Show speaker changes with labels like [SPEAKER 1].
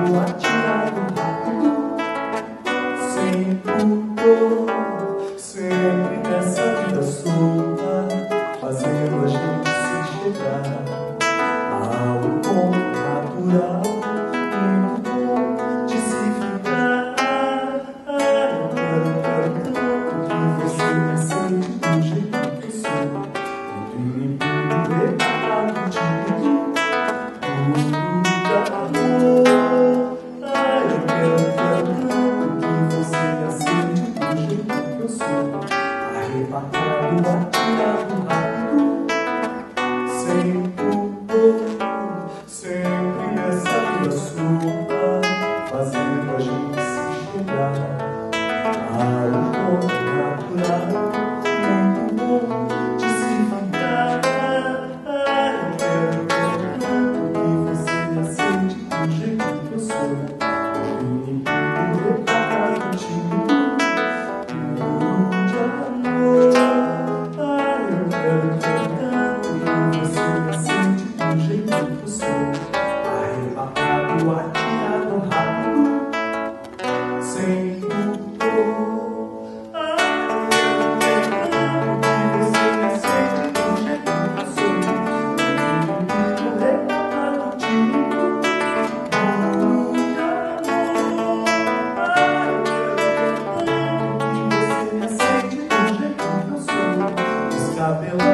[SPEAKER 1] Atirado rápido, sempre pudor, sempre nessa vida solta, fazendo a gente se chegar. do sul, arrebatando a tira do rápido, sem pudor, sempre nessa vida sua, fazendo a gente se chegar. Ao é ponto natural. pela